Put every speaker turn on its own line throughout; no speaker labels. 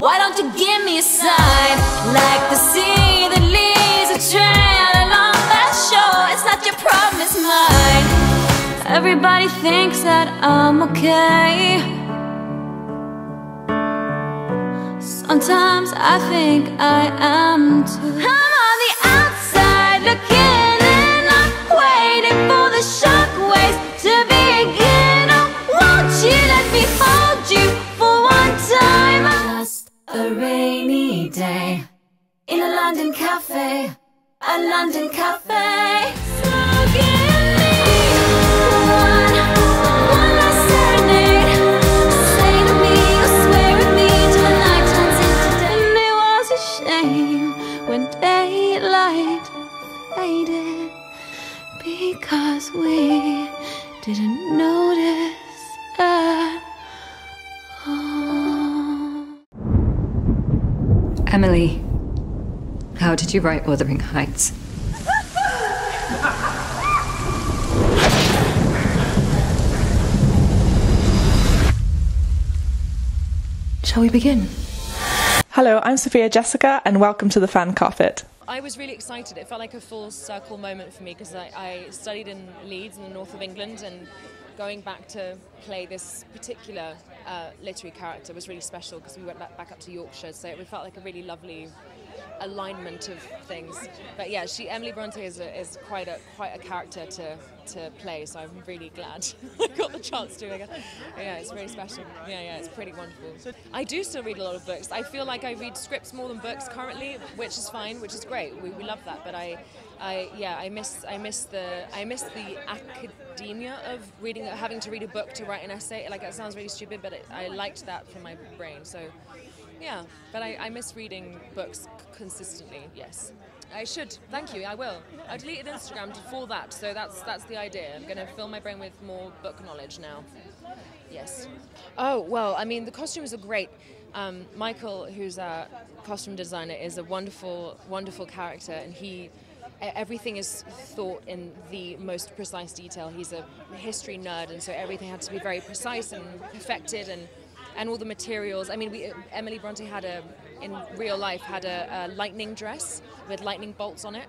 Why don't you give me a sign? Like the sea that leaves a trail along that shore. It's not your problem, it's mine. Everybody thinks that I'm okay. Sometimes I think I am too. I'm on the London cafe. A London cafe. So give me one, one last serenade. Say to me, swear me till night turns into day. It was a shame when daylight faded because we didn't notice at all.
Emily, how did you write Wuthering Heights? Shall we begin?
Hello, I'm Sophia Jessica, and welcome to the fan carpet.
I was really excited. It felt like a full circle moment for me because I, I studied in Leeds in the north of England and going back to play this particular uh, literary character was really special because we went back, up to Yorkshire so it felt like a really lovely alignment of things. But yeah, she Emily Bronte is, a, is quite a quite a character to, to play, so I'm really glad I got the chance to. Again. Yeah, it's really special. Yeah, yeah, it's pretty wonderful. I do still read a lot of books. I feel like I read scripts more than books currently, which is fine, which is great. We, we love that, but I. I yeah, I miss I miss the I miss the academia of reading, having to read a book to write an essay. Like that sounds really stupid, but it, I liked that for my brain. So yeah, but I, I miss reading books consistently. Yes, I should. Thank you. I will. I deleted Instagram for that, so that's that's the idea. I'm going to fill my brain with more book knowledge now. Yes. Oh well, I mean the costumes are great. Um, Michael, who's our costume designer, is a wonderful, wonderful character, and he everything is thought in the most precise detail. He's a history nerd, and so everything had to be very precise and perfected, and and all the materials. I mean, we, Emily Bronte had a in real life had a, a lightning dress with lightning bolts on it.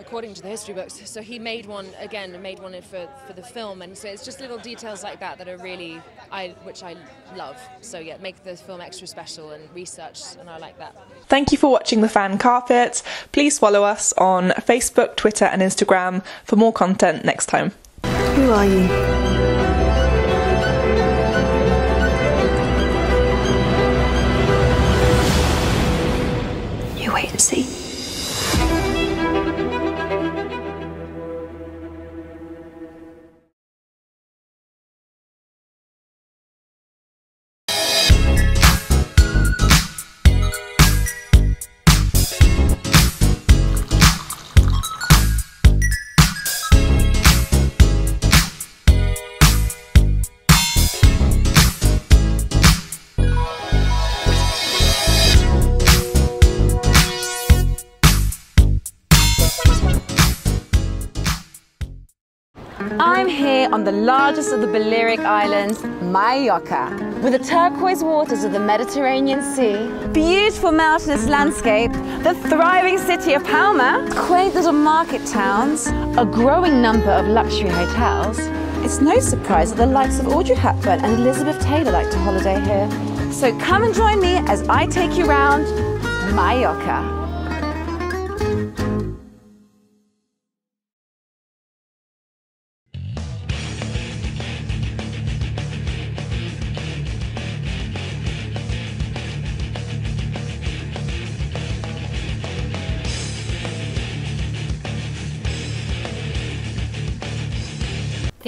According to the history books, so he made one again, made one for, for the film, and so it's just little details like that that are really, I which I love. So yeah, make the film extra special and research, and I like that.
Thank you for watching the fan carpet. Please follow us on Facebook, Twitter, and Instagram for more content next time.
Who are you? You
I'm here on the largest of the Balearic Islands, Mallorca, with the turquoise waters of the Mediterranean Sea, beautiful mountainous landscape, the thriving city of Palma, quaint little market towns, a growing number of luxury hotels. It's no surprise that the likes of Audrey Hepburn and Elizabeth Taylor like to holiday here. So come and join me as I take you round Mallorca.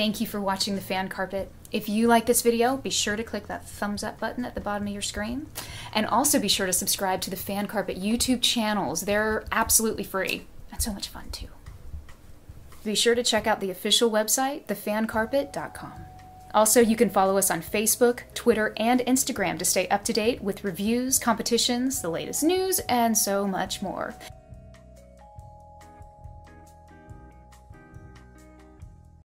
Thank you for watching the fan carpet. If you like this video, be sure to click that thumbs up button at the bottom of your screen. And also be sure to subscribe to the fan carpet YouTube channels. They're absolutely free and so much fun too. Be sure to check out the official website, thefancarpet.com. Also, you can follow us on Facebook, Twitter, and Instagram to stay up to date with reviews, competitions, the latest news, and so much more.